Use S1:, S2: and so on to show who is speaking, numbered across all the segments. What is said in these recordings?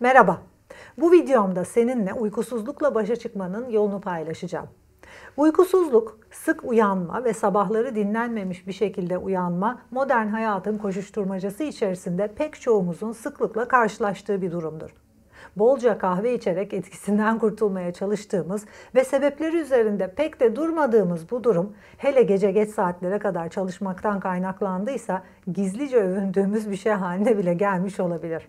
S1: Merhaba. Bu videomda seninle uykusuzlukla başa çıkmanın yolunu paylaşacağım. Uykusuzluk, sık uyanma ve sabahları dinlenmemiş bir şekilde uyanma modern hayatın koşuşturmacası içerisinde pek çoğumuzun sıklıkla karşılaştığı bir durumdur. Bolca kahve içerek etkisinden kurtulmaya çalıştığımız ve sebepleri üzerinde pek de durmadığımız bu durum hele gece geç saatlere kadar çalışmaktan kaynaklandıysa gizlice övündüğümüz bir şey haline bile gelmiş olabilir.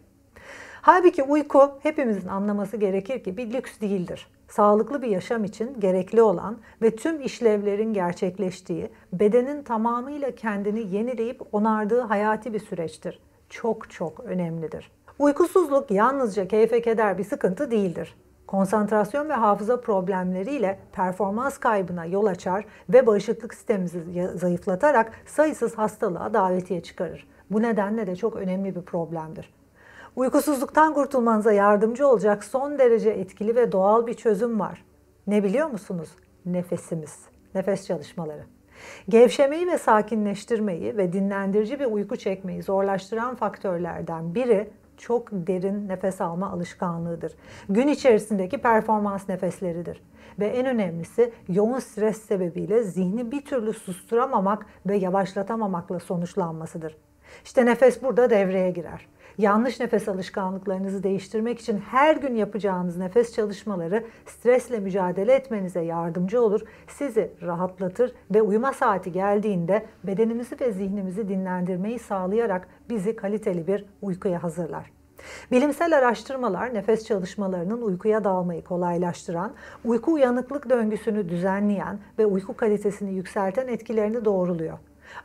S1: Halbuki uyku hepimizin anlaması gerekir ki bir lüks değildir. Sağlıklı bir yaşam için gerekli olan ve tüm işlevlerin gerçekleştiği, bedenin tamamıyla kendini yenileyip onardığı hayati bir süreçtir. Çok çok önemlidir. Uykusuzluk yalnızca keyfe keder bir sıkıntı değildir. Konsantrasyon ve hafıza problemleriyle performans kaybına yol açar ve bağışıklık sistemimizi zayıflatarak sayısız hastalığa davetiye çıkarır. Bu nedenle de çok önemli bir problemdir. Uykusuzluktan kurtulmanıza yardımcı olacak son derece etkili ve doğal bir çözüm var. Ne biliyor musunuz? Nefesimiz, nefes çalışmaları. Gevşemeyi ve sakinleştirmeyi ve dinlendirici bir uyku çekmeyi zorlaştıran faktörlerden biri çok derin nefes alma alışkanlığıdır. Gün içerisindeki performans nefesleridir. Ve en önemlisi yoğun stres sebebiyle zihni bir türlü susturamamak ve yavaşlatamamakla sonuçlanmasıdır. İşte nefes burada devreye girer. Yanlış nefes alışkanlıklarınızı değiştirmek için her gün yapacağınız nefes çalışmaları stresle mücadele etmenize yardımcı olur, sizi rahatlatır ve uyuma saati geldiğinde bedenimizi ve zihnimizi dinlendirmeyi sağlayarak bizi kaliteli bir uykuya hazırlar. Bilimsel araştırmalar nefes çalışmalarının uykuya dalmayı kolaylaştıran, uyku uyanıklık döngüsünü düzenleyen ve uyku kalitesini yükselten etkilerini doğruluyor.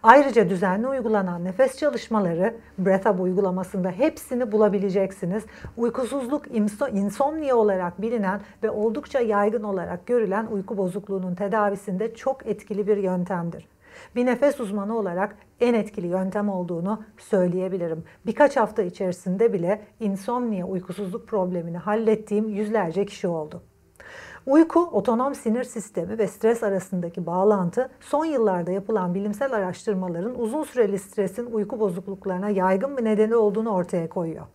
S1: Ayrıca düzenli uygulanan nefes çalışmaları Breath uygulamasında hepsini bulabileceksiniz. Uykusuzluk insomnia olarak bilinen ve oldukça yaygın olarak görülen uyku bozukluğunun tedavisinde çok etkili bir yöntemdir. Bir nefes uzmanı olarak en etkili yöntem olduğunu söyleyebilirim. Birkaç hafta içerisinde bile insomnia uykusuzluk problemini hallettiğim yüzlerce kişi oldu. Uyku, otonom sinir sistemi ve stres arasındaki bağlantı son yıllarda yapılan bilimsel araştırmaların uzun süreli stresin uyku bozukluklarına yaygın bir nedeni olduğunu ortaya koyuyor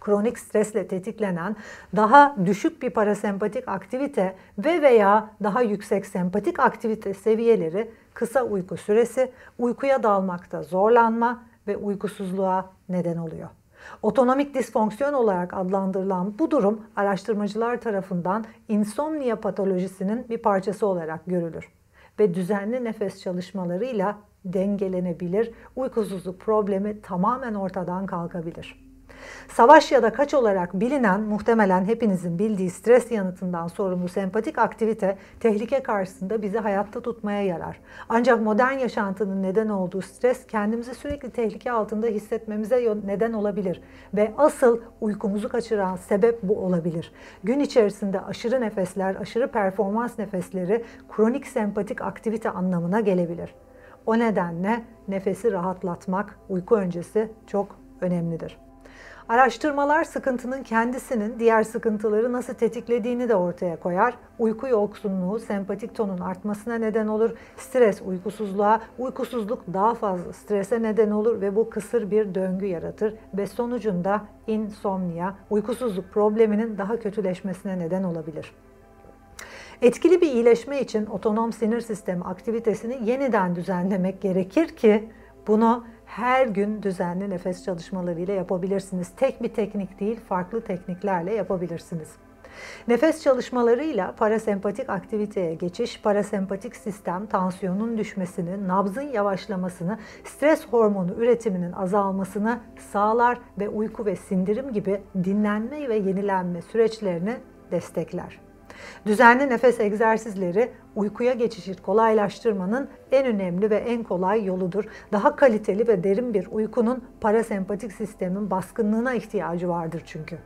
S1: kronik stresle tetiklenen daha düşük bir parasempatik aktivite ve veya daha yüksek sempatik aktivite seviyeleri kısa uyku süresi, uykuya dalmakta zorlanma ve uykusuzluğa neden oluyor. Otonomik disfonksiyon olarak adlandırılan bu durum araştırmacılar tarafından insomnia patolojisinin bir parçası olarak görülür ve düzenli nefes çalışmalarıyla dengelenebilir, uykusuzluk problemi tamamen ortadan kalkabilir. Savaş ya da kaç olarak bilinen muhtemelen hepinizin bildiği stres yanıtından sorumlu sempatik aktivite tehlike karşısında bizi hayatta tutmaya yarar. Ancak modern yaşantının neden olduğu stres kendimizi sürekli tehlike altında hissetmemize neden olabilir ve asıl uykumuzu kaçıran sebep bu olabilir. Gün içerisinde aşırı nefesler, aşırı performans nefesleri kronik sempatik aktivite anlamına gelebilir. O nedenle nefesi rahatlatmak uyku öncesi çok önemlidir. Araştırmalar sıkıntının kendisinin diğer sıkıntıları nasıl tetiklediğini de ortaya koyar. Uyku yoksunluğu sempatik tonun artmasına neden olur. Stres uykusuzluğa, uykusuzluk daha fazla strese neden olur ve bu kısır bir döngü yaratır ve sonucunda insomnia, uykusuzluk probleminin daha kötüleşmesine neden olabilir. Etkili bir iyileşme için otonom sinir sistemi aktivitesini yeniden düzenlemek gerekir ki bunu her gün düzenli nefes çalışmalarıyla yapabilirsiniz. Tek bir teknik değil, farklı tekniklerle yapabilirsiniz. Nefes çalışmalarıyla parasempatik aktiviteye geçiş, parasempatik sistem tansiyonun düşmesini, nabzın yavaşlamasını, stres hormonu üretiminin azalmasını sağlar ve uyku ve sindirim gibi dinlenme ve yenilenme süreçlerini destekler. Düzenli nefes egzersizleri uykuya geçişi kolaylaştırmanın en önemli ve en kolay yoludur. Daha kaliteli ve derin bir uykunun parasempatik sistemin baskınlığına ihtiyacı vardır çünkü.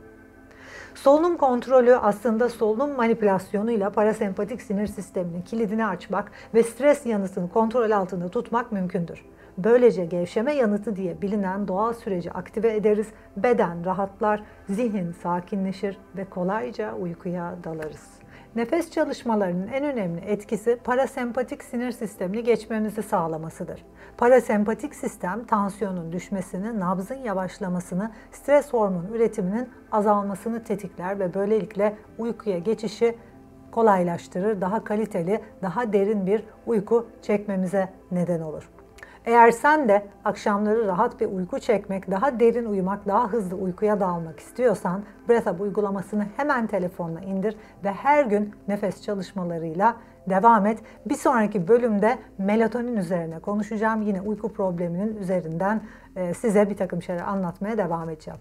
S1: Solunum kontrolü aslında solunum manipülasyonuyla parasempatik sinir sisteminin kilidini açmak ve stres yanıtını kontrol altında tutmak mümkündür. Böylece gevşeme yanıtı diye bilinen doğal süreci aktive ederiz, beden rahatlar, zihin sakinleşir ve kolayca uykuya dalarız. Nefes çalışmalarının en önemli etkisi parasempatik sinir sistemini geçmemizi sağlamasıdır. Parasempatik sistem tansiyonun düşmesini, nabzın yavaşlamasını, stres hormon üretiminin azalmasını tetikler ve böylelikle uykuya geçişi kolaylaştırır, daha kaliteli, daha derin bir uyku çekmemize neden olur. Eğer sen de akşamları rahat bir uyku çekmek, daha derin uyumak, daha hızlı uykuya dalmak istiyorsan BreathUp uygulamasını hemen telefonla indir ve her gün nefes çalışmalarıyla devam et. Bir sonraki bölümde melatonin üzerine konuşacağım. Yine uyku probleminin üzerinden size bir takım şeyler anlatmaya devam edeceğim.